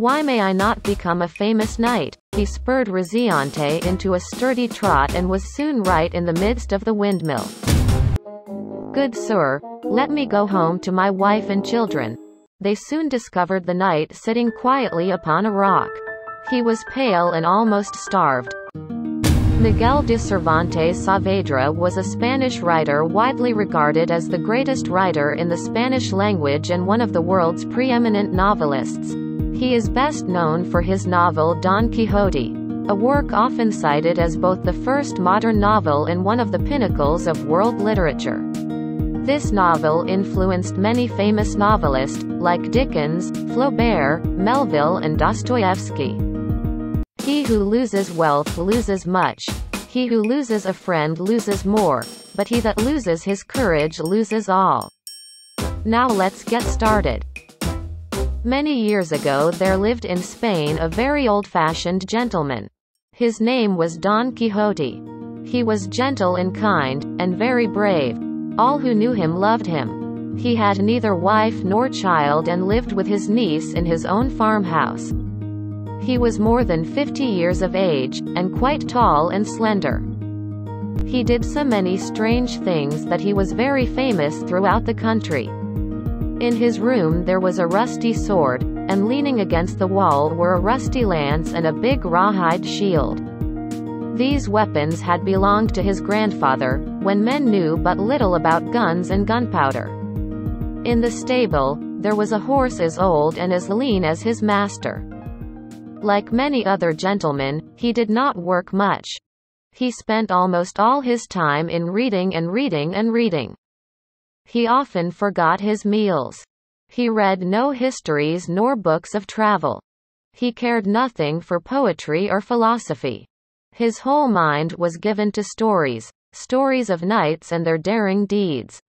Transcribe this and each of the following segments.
Why may I not become a famous knight? He spurred Rozinante into a sturdy trot and was soon right in the midst of the windmill. Good sir, let me go home to my wife and children. They soon discovered the knight sitting quietly upon a rock. He was pale and almost starved. Miguel de Cervantes Saavedra was a Spanish writer widely regarded as the greatest writer in the Spanish language and one of the world's preeminent novelists. He is best known for his novel Don Quixote, a work often cited as both the first modern novel and one of the pinnacles of world literature. This novel influenced many famous novelists, like Dickens, Flaubert, Melville and Dostoevsky. He who loses wealth loses much. He who loses a friend loses more, but he that loses his courage loses all. Now let's get started. Many years ago there lived in Spain a very old-fashioned gentleman. His name was Don Quixote. He was gentle and kind, and very brave. All who knew him loved him. He had neither wife nor child and lived with his niece in his own farmhouse. He was more than 50 years of age, and quite tall and slender. He did so many strange things that he was very famous throughout the country. In his room there was a rusty sword, and leaning against the wall were a rusty lance and a big rawhide shield. These weapons had belonged to his grandfather, when men knew but little about guns and gunpowder. In the stable, there was a horse as old and as lean as his master. Like many other gentlemen, he did not work much. He spent almost all his time in reading and reading and reading. He often forgot his meals. He read no histories nor books of travel. He cared nothing for poetry or philosophy. His whole mind was given to stories, stories of knights and their daring deeds.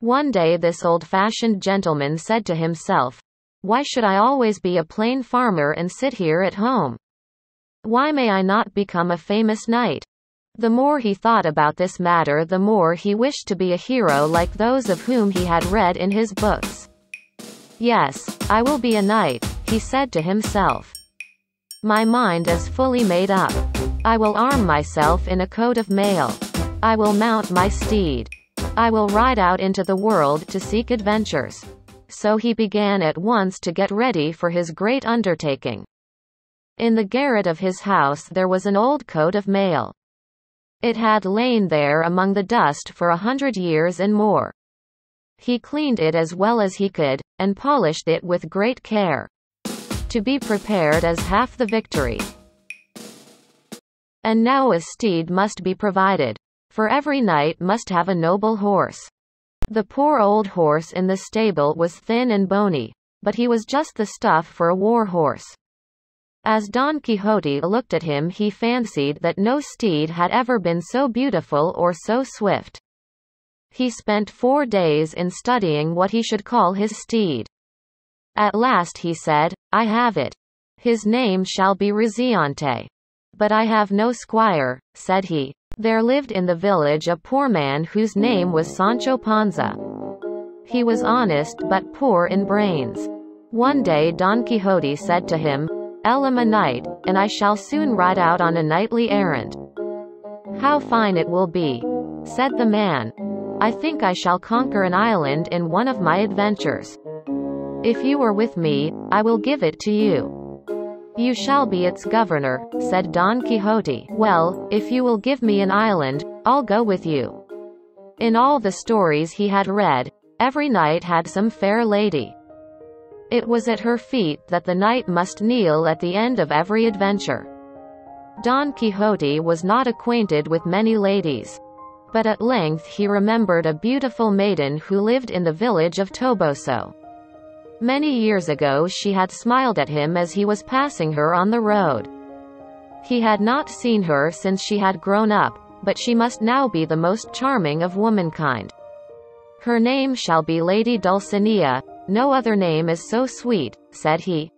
One day this old-fashioned gentleman said to himself, Why should I always be a plain farmer and sit here at home? Why may I not become a famous knight? The more he thought about this matter the more he wished to be a hero like those of whom he had read in his books. Yes, I will be a knight, he said to himself. My mind is fully made up. I will arm myself in a coat of mail. I will mount my steed. I will ride out into the world to seek adventures. So he began at once to get ready for his great undertaking. In the garret of his house there was an old coat of mail. It had lain there among the dust for a hundred years and more. He cleaned it as well as he could, and polished it with great care. To be prepared as half the victory. And now a steed must be provided. For every knight must have a noble horse. The poor old horse in the stable was thin and bony, but he was just the stuff for a war horse. As Don Quixote looked at him he fancied that no steed had ever been so beautiful or so swift. He spent four days in studying what he should call his steed. At last he said, I have it. His name shall be Rozinante. But I have no squire, said he. There lived in the village a poor man whose name was Sancho Panza. He was honest but poor in brains. One day Don Quixote said to him, I am a knight, and I shall soon ride out on a knightly errand. How fine it will be, said the man. I think I shall conquer an island in one of my adventures. If you are with me, I will give it to you. You shall be its governor, said Don Quixote. Well, if you will give me an island, I'll go with you. In all the stories he had read, every knight had some fair lady. It was at her feet that the knight must kneel at the end of every adventure. Don Quixote was not acquainted with many ladies. But at length he remembered a beautiful maiden who lived in the village of Toboso. Many years ago she had smiled at him as he was passing her on the road. He had not seen her since she had grown up, but she must now be the most charming of womankind. Her name shall be Lady Dulcinea, no other name is so sweet, said he.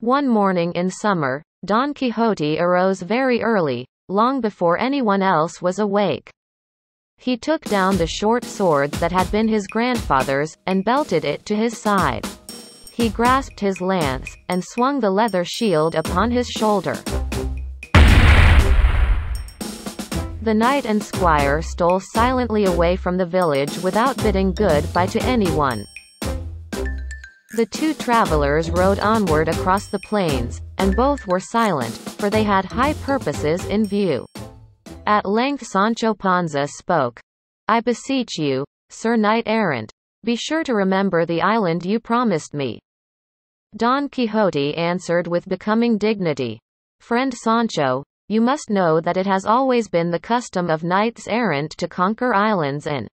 One morning in summer, Don Quixote arose very early, long before anyone else was awake. He took down the short sword that had been his grandfather's, and belted it to his side. He grasped his lance, and swung the leather shield upon his shoulder. The knight and squire stole silently away from the village without bidding good-bye to anyone. The two travelers rode onward across the plains, and both were silent, for they had high purposes in view. At length Sancho Panza spoke. I beseech you, Sir Knight Errant, be sure to remember the island you promised me. Don Quixote answered with becoming dignity. Friend Sancho, you must know that it has always been the custom of knights errant to conquer islands and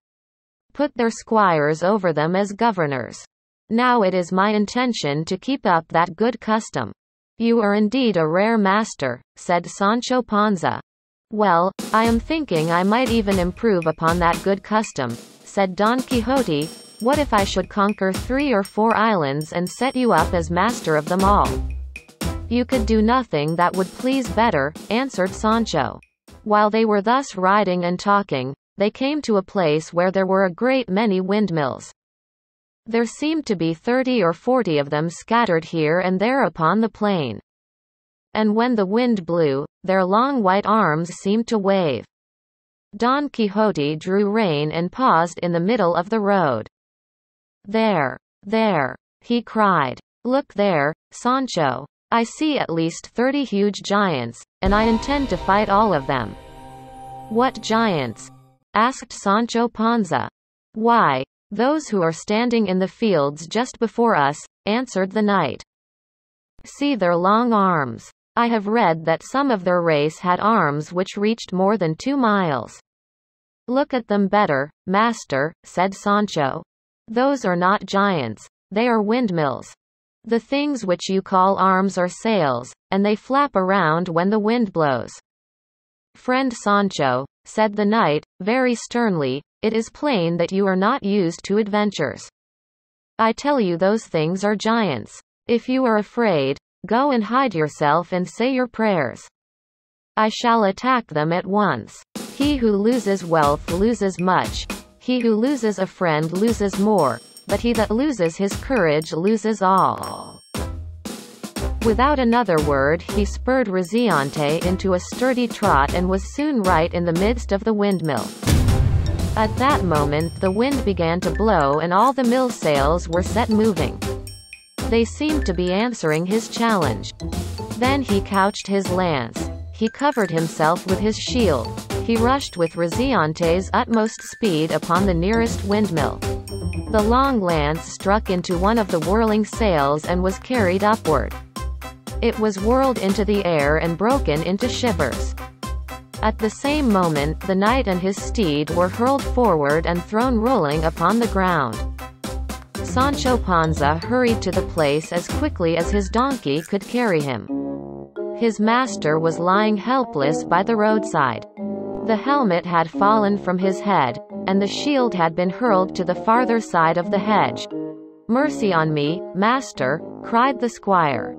put their squires over them as governors. Now it is my intention to keep up that good custom. You are indeed a rare master, said Sancho Panza. Well, I am thinking I might even improve upon that good custom, said Don Quixote. What if I should conquer three or four islands and set you up as master of them all? You could do nothing that would please better, answered Sancho. While they were thus riding and talking, they came to a place where there were a great many windmills. There seemed to be thirty or forty of them scattered here and there upon the plain. And when the wind blew, their long white arms seemed to wave. Don Quixote drew rein and paused in the middle of the road. There, there, he cried. Look there, Sancho. I see at least thirty huge giants, and I intend to fight all of them. What giants? asked Sancho Panza. Why, those who are standing in the fields just before us, answered the knight. See their long arms. I have read that some of their race had arms which reached more than two miles. Look at them better, master, said Sancho. Those are not giants. They are windmills. The things which you call arms are sails, and they flap around when the wind blows. Friend Sancho, said the knight, very sternly, it is plain that you are not used to adventures. I tell you those things are giants. If you are afraid, go and hide yourself and say your prayers. I shall attack them at once. He who loses wealth loses much. He who loses a friend loses more. But he that loses his courage loses all. Without another word he spurred Rozinante into a sturdy trot and was soon right in the midst of the windmill. At that moment the wind began to blow and all the mill sails were set moving. They seemed to be answering his challenge. Then he couched his lance. He covered himself with his shield. He rushed with Rozinante's utmost speed upon the nearest windmill. The long lance struck into one of the whirling sails and was carried upward. It was whirled into the air and broken into shivers. At the same moment, the knight and his steed were hurled forward and thrown rolling upon the ground. Sancho Panza hurried to the place as quickly as his donkey could carry him. His master was lying helpless by the roadside. The helmet had fallen from his head, and the shield had been hurled to the farther side of the hedge. Mercy on me, master, cried the squire.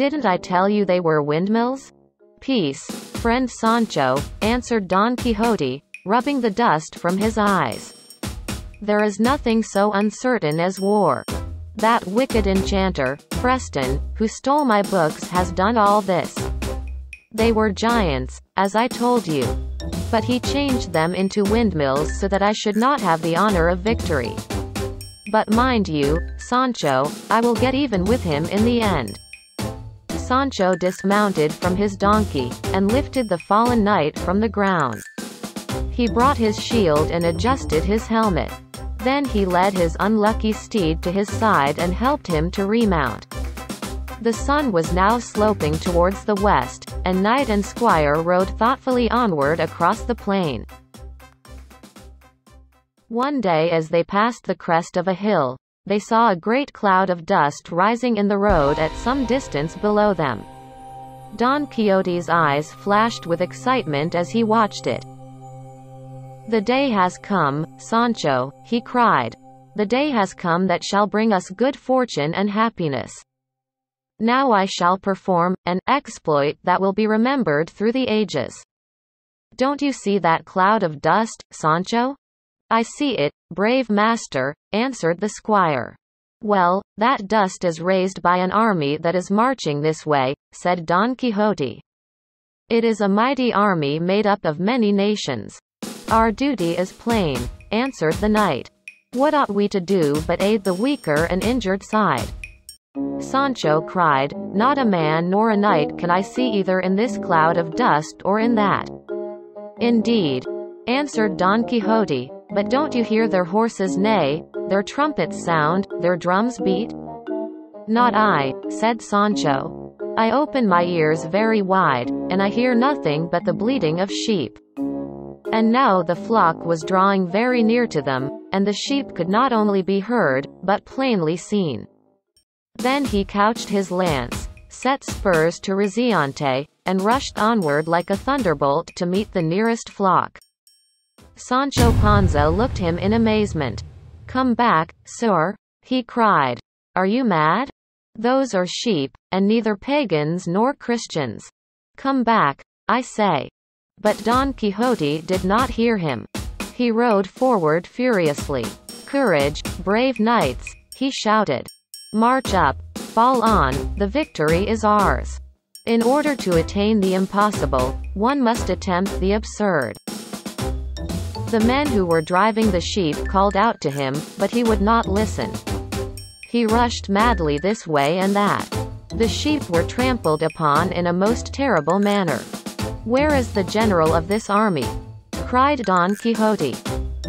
Didn't I tell you they were windmills? Peace, friend Sancho, answered Don Quixote, rubbing the dust from his eyes. There is nothing so uncertain as war. That wicked enchanter, Freston, who stole my books has done all this. They were giants, as I told you. But he changed them into windmills so that I should not have the honor of victory. But mind you, Sancho, I will get even with him in the end. Sancho dismounted from his donkey, and lifted the fallen knight from the ground. He brought his shield and adjusted his helmet. Then he led his unlucky steed to his side and helped him to remount. The sun was now sloping towards the west, and knight and squire rode thoughtfully onward across the plain. One day as they passed the crest of a hill, they saw a great cloud of dust rising in the road at some distance below them. Don Quixote's eyes flashed with excitement as he watched it. The day has come, Sancho, he cried. The day has come that shall bring us good fortune and happiness. Now I shall perform an exploit that will be remembered through the ages. Don't you see that cloud of dust, Sancho? I see it, brave master, answered the squire. Well, that dust is raised by an army that is marching this way, said Don Quixote. It is a mighty army made up of many nations. Our duty is plain, answered the knight. What ought we to do but aid the weaker and injured side? Sancho cried, Not a man nor a knight can I see either in this cloud of dust or in that. Indeed, answered Don Quixote, but don't you hear their horses neigh, their trumpets sound, their drums beat? Not I, said Sancho. I open my ears very wide, and I hear nothing but the bleating of sheep. And now the flock was drawing very near to them, and the sheep could not only be heard, but plainly seen. Then he couched his lance, set spurs to Rozinante, and rushed onward like a thunderbolt to meet the nearest flock. Sancho Panza looked him in amazement. Come back, sir, he cried. Are you mad? Those are sheep, and neither pagans nor Christians. Come back, I say. But Don Quixote did not hear him. He rode forward furiously. Courage, brave knights, he shouted. March up, fall on, the victory is ours. In order to attain the impossible, one must attempt the absurd. The men who were driving the sheep called out to him, but he would not listen. He rushed madly this way and that. The sheep were trampled upon in a most terrible manner. Where is the general of this army? cried Don Quixote.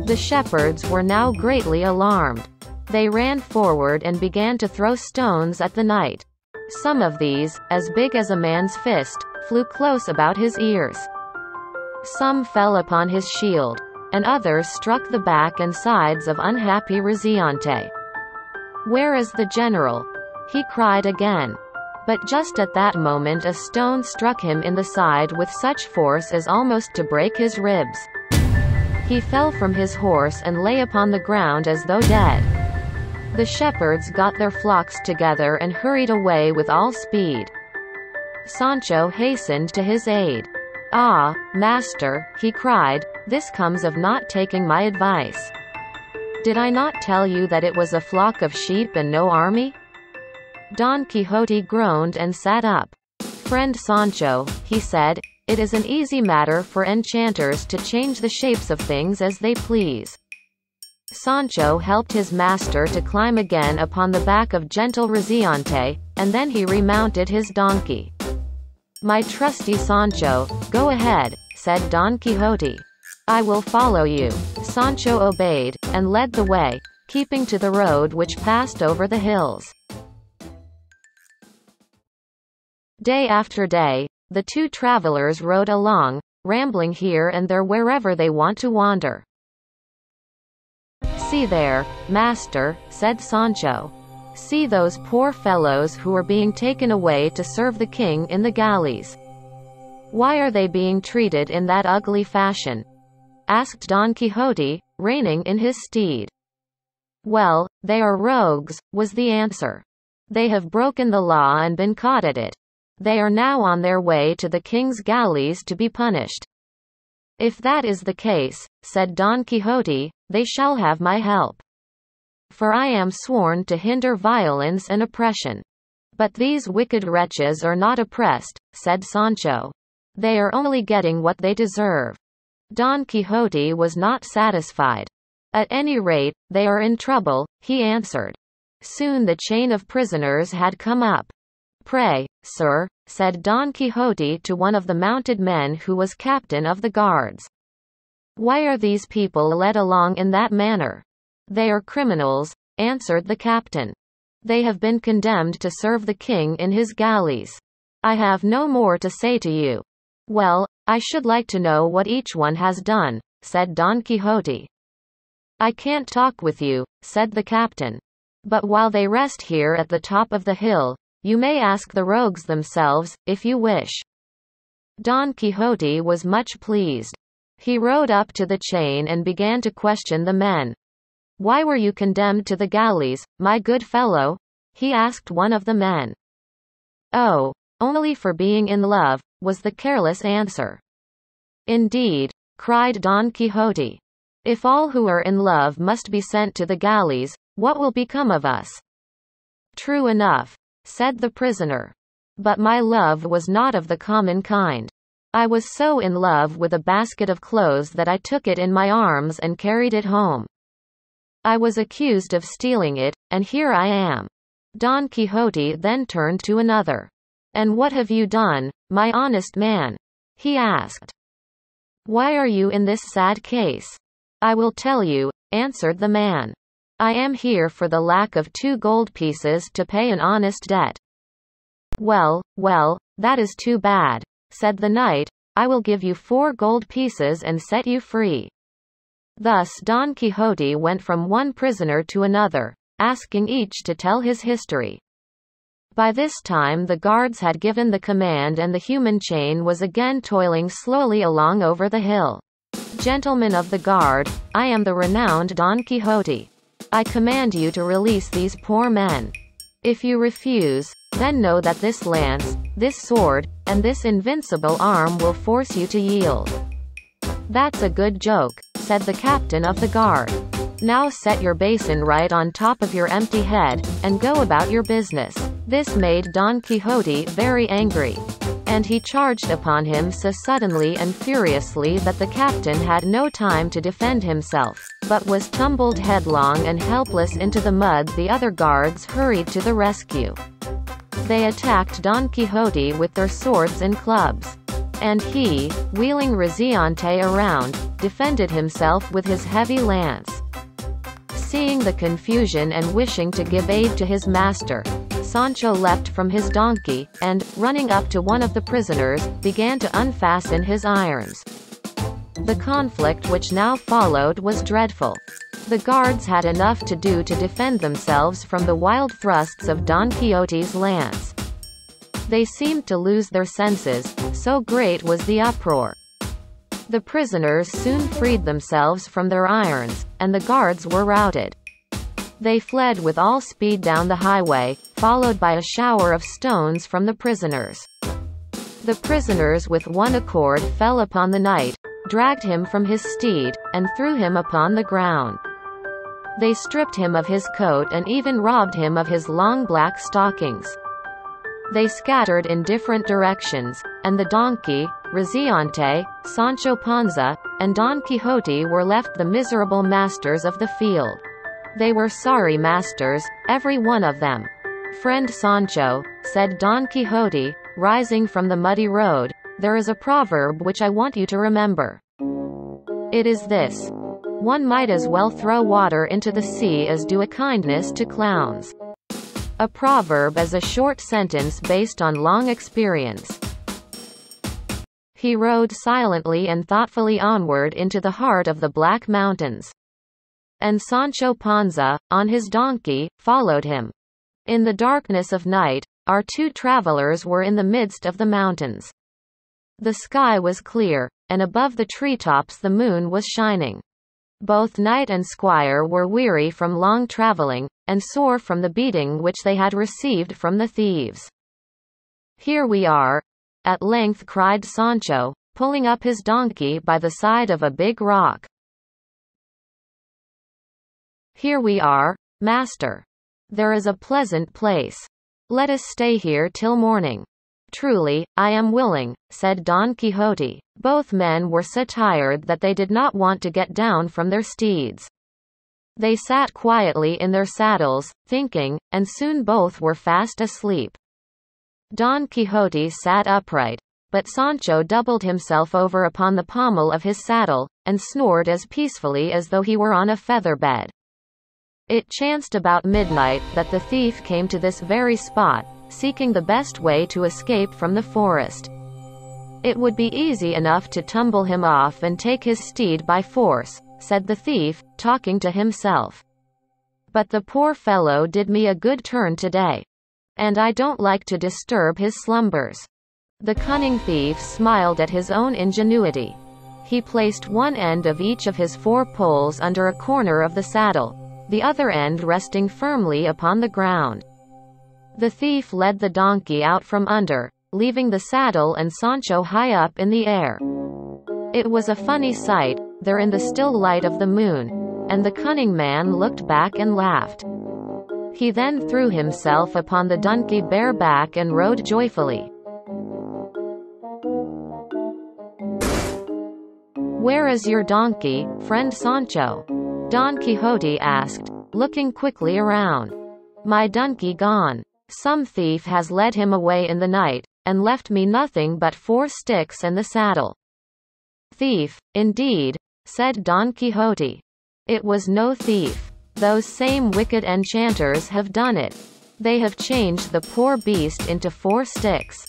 The shepherds were now greatly alarmed. They ran forward and began to throw stones at the knight. Some of these, as big as a man's fist, flew close about his ears. Some fell upon his shield, and others struck the back and sides of unhappy Rozinante. Where is the general? He cried again. But just at that moment a stone struck him in the side with such force as almost to break his ribs. He fell from his horse and lay upon the ground as though dead. The shepherds got their flocks together and hurried away with all speed. Sancho hastened to his aid. Ah, master, he cried, this comes of not taking my advice. Did I not tell you that it was a flock of sheep and no army? Don Quixote groaned and sat up. Friend Sancho, he said, it is an easy matter for enchanters to change the shapes of things as they please. Sancho helped his master to climb again upon the back of gentle Rozinante, and then he remounted his donkey. My trusty Sancho, go ahead, said Don Quixote. I will follow you. Sancho obeyed, and led the way, keeping to the road which passed over the hills. Day after day, the two travelers rode along, rambling here and there wherever they want to wander. See there, master, said Sancho. See those poor fellows who are being taken away to serve the king in the galleys. Why are they being treated in that ugly fashion? asked Don Quixote, reining in his steed. Well, they are rogues, was the answer. They have broken the law and been caught at it. They are now on their way to the king's galleys to be punished. If that is the case, said Don Quixote, they shall have my help for I am sworn to hinder violence and oppression. But these wicked wretches are not oppressed, said Sancho. They are only getting what they deserve. Don Quixote was not satisfied. At any rate, they are in trouble, he answered. Soon the chain of prisoners had come up. Pray, sir, said Don Quixote to one of the mounted men who was captain of the guards. Why are these people led along in that manner? They are criminals, answered the captain. They have been condemned to serve the king in his galleys. I have no more to say to you. Well, I should like to know what each one has done, said Don Quixote. I can't talk with you, said the captain. But while they rest here at the top of the hill, you may ask the rogues themselves, if you wish. Don Quixote was much pleased. He rode up to the chain and began to question the men. Why were you condemned to the galleys, my good fellow? he asked one of the men. Oh, only for being in love, was the careless answer. Indeed, cried Don Quixote. If all who are in love must be sent to the galleys, what will become of us? True enough, said the prisoner. But my love was not of the common kind. I was so in love with a basket of clothes that I took it in my arms and carried it home. I was accused of stealing it, and here I am. Don Quixote then turned to another. And what have you done, my honest man? He asked. Why are you in this sad case? I will tell you, answered the man. I am here for the lack of two gold pieces to pay an honest debt. Well, well, that is too bad, said the knight, I will give you four gold pieces and set you free. Thus Don Quixote went from one prisoner to another, asking each to tell his history. By this time the guards had given the command and the human chain was again toiling slowly along over the hill. Gentlemen of the guard, I am the renowned Don Quixote. I command you to release these poor men. If you refuse, then know that this lance, this sword, and this invincible arm will force you to yield. That's a good joke, said the captain of the guard. Now set your basin right on top of your empty head, and go about your business. This made Don Quixote very angry. And he charged upon him so suddenly and furiously that the captain had no time to defend himself, but was tumbled headlong and helpless into the mud the other guards hurried to the rescue. They attacked Don Quixote with their swords and clubs. And he, wheeling Rocinante around, defended himself with his heavy lance. Seeing the confusion and wishing to give aid to his master, Sancho leapt from his donkey, and, running up to one of the prisoners, began to unfasten his irons. The conflict which now followed was dreadful. The guards had enough to do to defend themselves from the wild thrusts of Don Quixote's lance. They seemed to lose their senses, so great was the uproar. The prisoners soon freed themselves from their irons, and the guards were routed. They fled with all speed down the highway, followed by a shower of stones from the prisoners. The prisoners with one accord fell upon the knight, dragged him from his steed, and threw him upon the ground. They stripped him of his coat and even robbed him of his long black stockings. They scattered in different directions, and the donkey, Rocinante, Sancho Panza, and Don Quixote were left the miserable masters of the field. They were sorry masters, every one of them. Friend Sancho, said Don Quixote, rising from the muddy road, there is a proverb which I want you to remember. It is this. One might as well throw water into the sea as do a kindness to clowns. A proverb is a short sentence based on long experience. He rode silently and thoughtfully onward into the heart of the Black Mountains. And Sancho Panza, on his donkey, followed him. In the darkness of night, our two travelers were in the midst of the mountains. The sky was clear, and above the treetops the moon was shining. Both knight and squire were weary from long traveling, and sore from the beating which they had received from the thieves. Here we are, at length cried Sancho, pulling up his donkey by the side of a big rock. Here we are, master. There is a pleasant place. Let us stay here till morning. Truly, I am willing, said Don Quixote. Both men were so tired that they did not want to get down from their steeds. They sat quietly in their saddles, thinking, and soon both were fast asleep. Don Quixote sat upright, but Sancho doubled himself over upon the pommel of his saddle, and snored as peacefully as though he were on a feather bed. It chanced about midnight that the thief came to this very spot, seeking the best way to escape from the forest. It would be easy enough to tumble him off and take his steed by force, said the thief, talking to himself. But the poor fellow did me a good turn today and I don't like to disturb his slumbers. The cunning thief smiled at his own ingenuity. He placed one end of each of his four poles under a corner of the saddle, the other end resting firmly upon the ground. The thief led the donkey out from under, leaving the saddle and Sancho high up in the air. It was a funny sight, there in the still light of the moon, and the cunning man looked back and laughed. He then threw himself upon the donkey bareback and rode joyfully. Where is your donkey, friend Sancho? Don Quixote asked, looking quickly around. My donkey gone. Some thief has led him away in the night, and left me nothing but four sticks and the saddle. Thief, indeed, said Don Quixote. It was no thief. Those same wicked enchanters have done it. They have changed the poor beast into four sticks.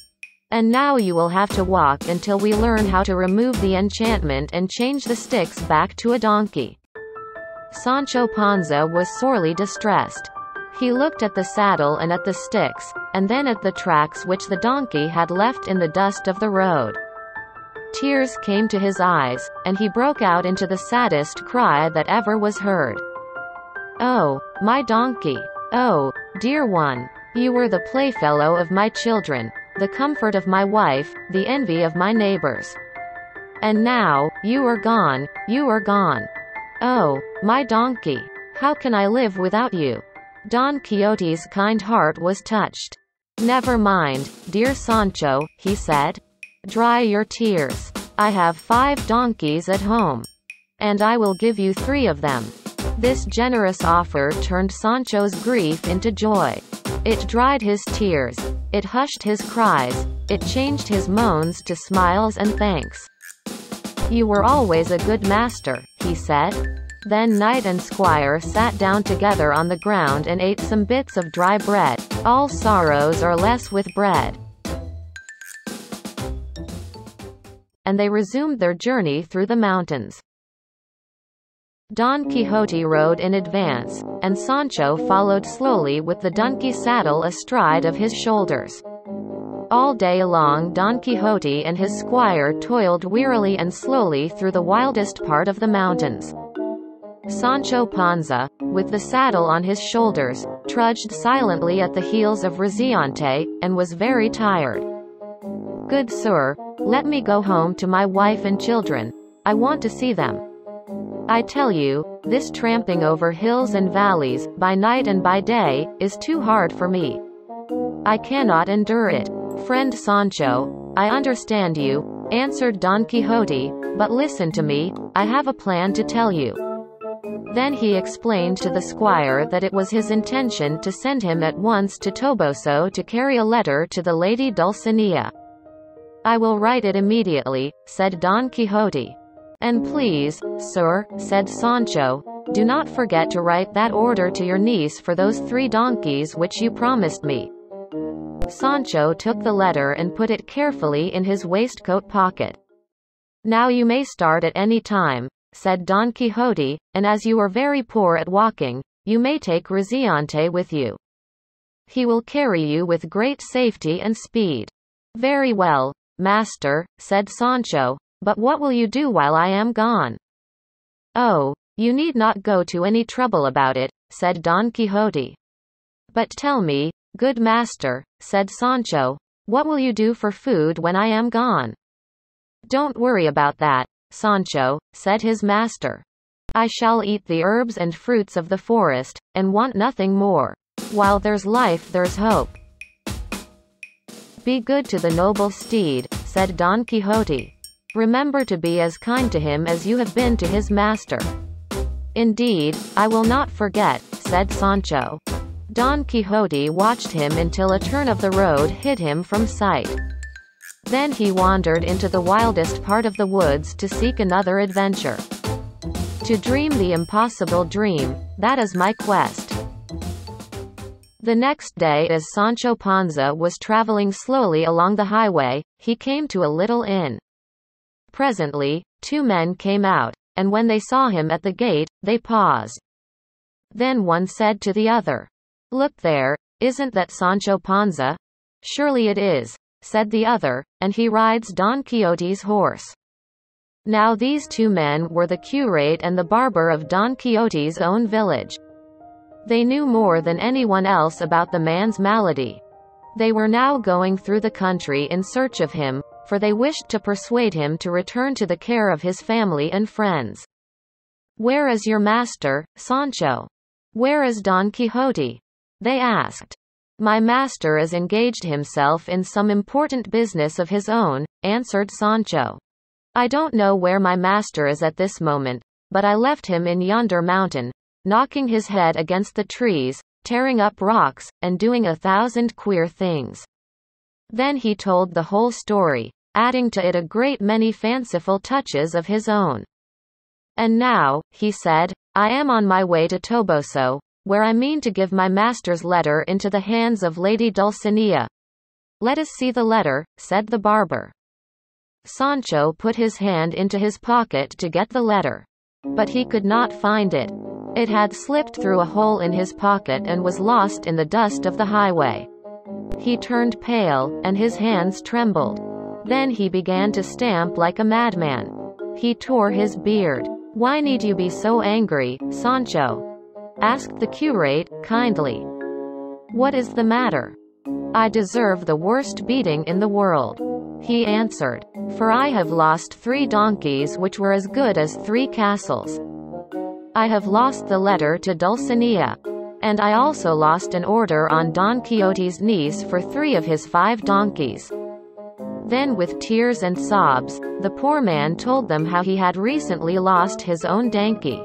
And now you will have to walk until we learn how to remove the enchantment and change the sticks back to a donkey. Sancho Panza was sorely distressed. He looked at the saddle and at the sticks, and then at the tracks which the donkey had left in the dust of the road. Tears came to his eyes, and he broke out into the saddest cry that ever was heard. Oh, my donkey! Oh, dear one! You were the playfellow of my children, the comfort of my wife, the envy of my neighbors. And now, you are gone, you are gone. Oh, my donkey! How can I live without you? Don Quixote's kind heart was touched. Never mind, dear Sancho, he said. Dry your tears. I have five donkeys at home. And I will give you three of them. This generous offer turned Sancho's grief into joy. It dried his tears. It hushed his cries. It changed his moans to smiles and thanks. You were always a good master, he said. Then knight and squire sat down together on the ground and ate some bits of dry bread. All sorrows are less with bread. And they resumed their journey through the mountains. Don Quixote rode in advance, and Sancho followed slowly with the donkey saddle astride of his shoulders. All day long Don Quixote and his squire toiled wearily and slowly through the wildest part of the mountains. Sancho Panza, with the saddle on his shoulders, trudged silently at the heels of Rocinante, and was very tired. Good sir, let me go home to my wife and children. I want to see them. I tell you, this tramping over hills and valleys, by night and by day, is too hard for me. I cannot endure it. Friend Sancho, I understand you, answered Don Quixote, but listen to me, I have a plan to tell you. Then he explained to the squire that it was his intention to send him at once to Toboso to carry a letter to the lady Dulcinea. I will write it immediately, said Don Quixote. And please, sir, said Sancho, do not forget to write that order to your niece for those three donkeys which you promised me. Sancho took the letter and put it carefully in his waistcoat pocket. Now you may start at any time, said Don Quixote, and as you are very poor at walking, you may take Rocinante with you. He will carry you with great safety and speed. Very well, master, said Sancho, but what will you do while I am gone? Oh, you need not go to any trouble about it, said Don Quixote. But tell me, good master, said Sancho, what will you do for food when I am gone? Don't worry about that, Sancho, said his master. I shall eat the herbs and fruits of the forest, and want nothing more. While there's life there's hope. Be good to the noble steed, said Don Quixote. Remember to be as kind to him as you have been to his master. Indeed, I will not forget, said Sancho. Don Quixote watched him until a turn of the road hid him from sight. Then he wandered into the wildest part of the woods to seek another adventure. To dream the impossible dream, that is my quest. The next day as Sancho Panza was traveling slowly along the highway, he came to a little inn. Presently, two men came out, and when they saw him at the gate, they paused. Then one said to the other, Look there, isn't that Sancho Panza? Surely it is, said the other, and he rides Don Quixote's horse. Now these two men were the curate and the barber of Don Quixote's own village. They knew more than anyone else about the man's malady. They were now going through the country in search of him, for they wished to persuade him to return to the care of his family and friends. Where is your master, Sancho? Where is Don Quixote? They asked. My master is engaged himself in some important business of his own, answered Sancho. I don't know where my master is at this moment, but I left him in yonder mountain, knocking his head against the trees, tearing up rocks, and doing a thousand queer things. Then he told the whole story, adding to it a great many fanciful touches of his own. And now, he said, I am on my way to Toboso, where I mean to give my master's letter into the hands of Lady Dulcinea. Let us see the letter, said the barber. Sancho put his hand into his pocket to get the letter. But he could not find it. It had slipped through a hole in his pocket and was lost in the dust of the highway. He turned pale, and his hands trembled. Then he began to stamp like a madman. He tore his beard. Why need you be so angry, Sancho? Asked the curate, kindly. What is the matter? I deserve the worst beating in the world. He answered, For I have lost three donkeys which were as good as three castles. I have lost the letter to Dulcinea. And I also lost an order on Don Quixote's niece for three of his five donkeys. Then with tears and sobs, the poor man told them how he had recently lost his own donkey.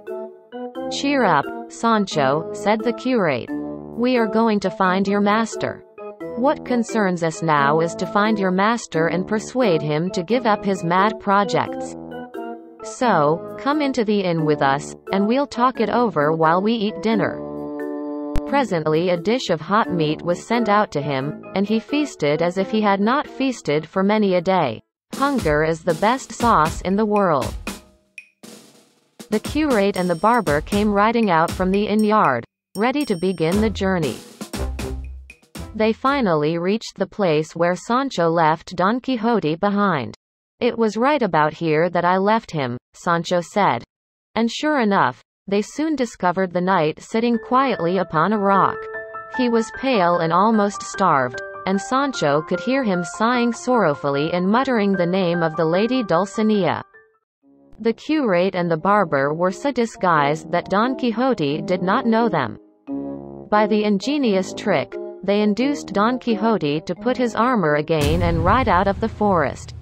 Cheer up, Sancho, said the curate. We are going to find your master. What concerns us now is to find your master and persuade him to give up his mad projects. So, come into the inn with us, and we'll talk it over while we eat dinner. Presently a dish of hot meat was sent out to him, and he feasted as if he had not feasted for many a day. Hunger is the best sauce in the world. The curate and the barber came riding out from the inn yard, ready to begin the journey. They finally reached the place where Sancho left Don Quixote behind. It was right about here that I left him, Sancho said. And sure enough, they soon discovered the knight sitting quietly upon a rock. He was pale and almost starved, and Sancho could hear him sighing sorrowfully and muttering the name of the lady Dulcinea. The curate and the barber were so disguised that Don Quixote did not know them. By the ingenious trick, they induced Don Quixote to put his armor again and ride out of the forest.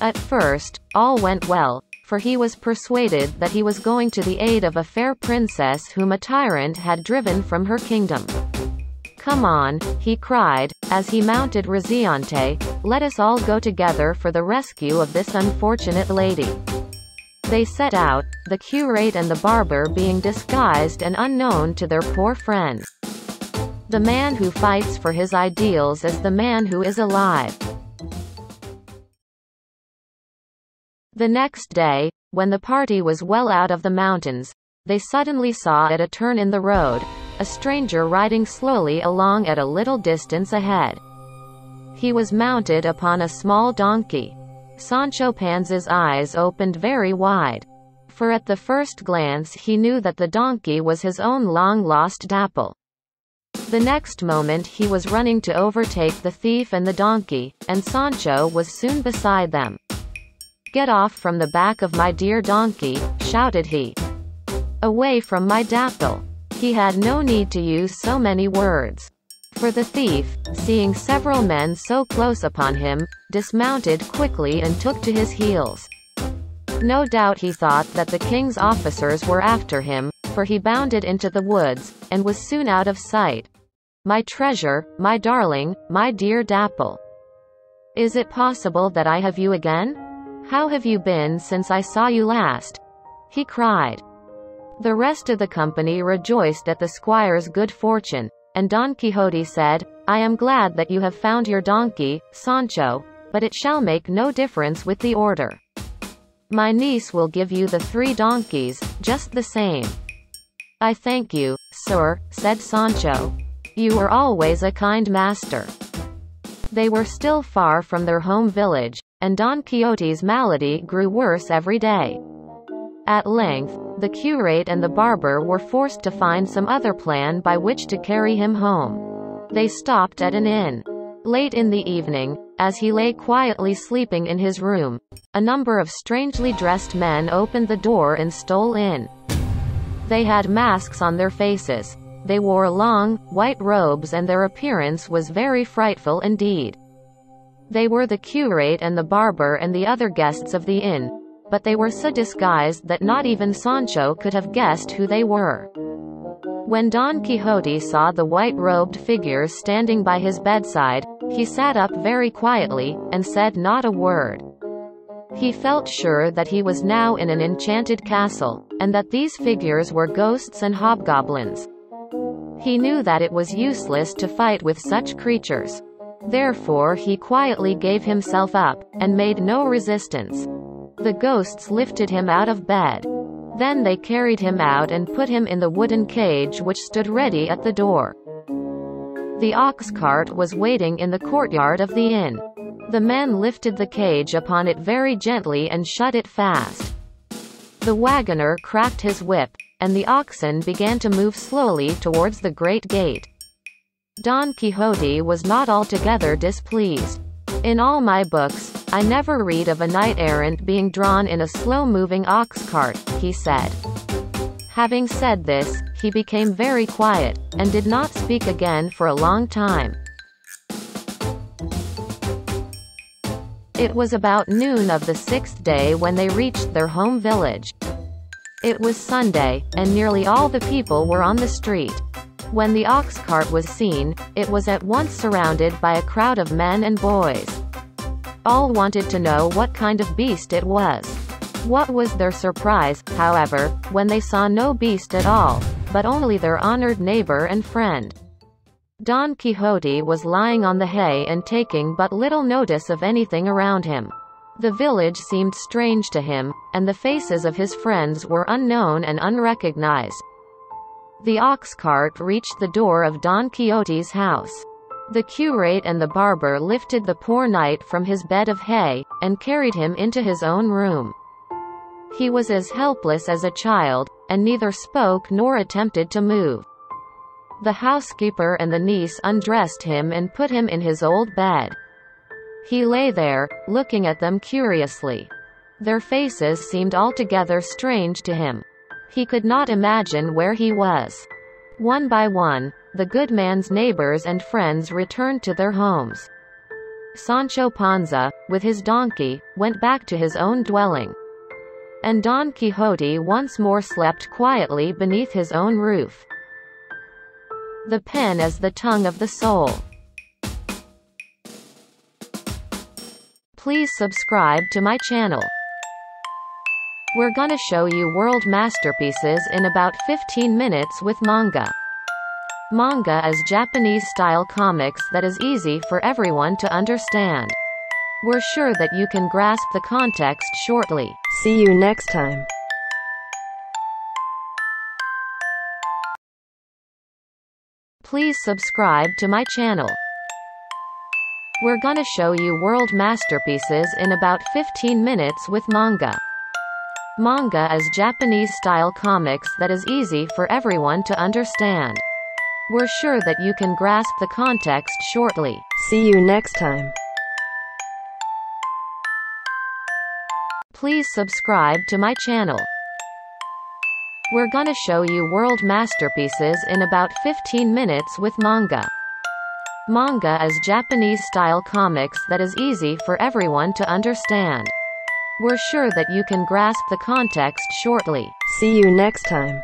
At first, all went well, for he was persuaded that he was going to the aid of a fair princess whom a tyrant had driven from her kingdom. Come on, he cried, as he mounted Rozinante, let us all go together for the rescue of this unfortunate lady. They set out, the curate and the barber being disguised and unknown to their poor friend. The man who fights for his ideals is the man who is alive. The next day, when the party was well out of the mountains, they suddenly saw at a turn in the road, a stranger riding slowly along at a little distance ahead. He was mounted upon a small donkey. Sancho Panza's eyes opened very wide. For at the first glance he knew that the donkey was his own long-lost Dapple. The next moment he was running to overtake the thief and the donkey, and Sancho was soon beside them. Get off from the back of my dear donkey, shouted he. Away from my Dapple. He had no need to use so many words. For the thief, seeing several men so close upon him, dismounted quickly and took to his heels. No doubt he thought that the king's officers were after him, for he bounded into the woods, and was soon out of sight. My treasure, my darling, my dear Dapple. Is it possible that I have you again? How have you been since I saw you last? He cried. The rest of the company rejoiced at the squire's good fortune, and Don Quixote said, I am glad that you have found your donkey, Sancho, but it shall make no difference with the order. My niece will give you the three donkeys, just the same. I thank you, sir, said Sancho. You are always a kind master. They were still far from their home village, and Don Quixote's malady grew worse every day. At length, the curate and the barber were forced to find some other plan by which to carry him home. They stopped at an inn. Late in the evening, as he lay quietly sleeping in his room, a number of strangely dressed men opened the door and stole in. They had masks on their faces. They wore long, white robes and their appearance was very frightful indeed. They were the curate and the barber and the other guests of the inn, but they were so disguised that not even Sancho could have guessed who they were. When Don Quixote saw the white-robed figures standing by his bedside, he sat up very quietly, and said not a word. He felt sure that he was now in an enchanted castle, and that these figures were ghosts and hobgoblins. He knew that it was useless to fight with such creatures. Therefore he quietly gave himself up, and made no resistance. The ghosts lifted him out of bed. Then they carried him out and put him in the wooden cage which stood ready at the door. The ox cart was waiting in the courtyard of the inn. The men lifted the cage upon it very gently and shut it fast. The wagoner cracked his whip, and the oxen began to move slowly towards the great gate. Don Quixote was not altogether displeased. In all my books, I never read of a knight-errant being drawn in a slow-moving ox cart, he said. Having said this, he became very quiet, and did not speak again for a long time. It was about noon of the sixth day when they reached their home village. It was Sunday, and nearly all the people were on the street. When the ox cart was seen, it was at once surrounded by a crowd of men and boys. All wanted to know what kind of beast it was. What was their surprise, however, when they saw no beast at all, but only their honored neighbor and friend. Don Quixote was lying on the hay and taking but little notice of anything around him. The village seemed strange to him, and the faces of his friends were unknown and unrecognized. The ox cart reached the door of Don Quixote's house. The curate and the barber lifted the poor knight from his bed of hay, and carried him into his own room. He was as helpless as a child, and neither spoke nor attempted to move. The housekeeper and the niece undressed him and put him in his old bed. He lay there, looking at them curiously. Their faces seemed altogether strange to him. He could not imagine where he was. One by one, the good man's neighbors and friends returned to their homes. Sancho Panza, with his donkey, went back to his own dwelling. And Don Quixote once more slept quietly beneath his own roof. The pen is the tongue of the soul. Please subscribe to my channel. We're gonna show you world masterpieces in about 15 minutes with manga. Manga is Japanese-style comics that is easy for everyone to understand. We're sure that you can grasp the context shortly. See you next time. Please subscribe to my channel. We're gonna show you world masterpieces in about 15 minutes with manga. Manga is Japanese-style comics that is easy for everyone to understand. We're sure that you can grasp the context shortly. See you next time. Please subscribe to my channel. We're gonna show you world masterpieces in about 15 minutes with manga. Manga is Japanese-style comics that is easy for everyone to understand. We're sure that you can grasp the context shortly. See you next time.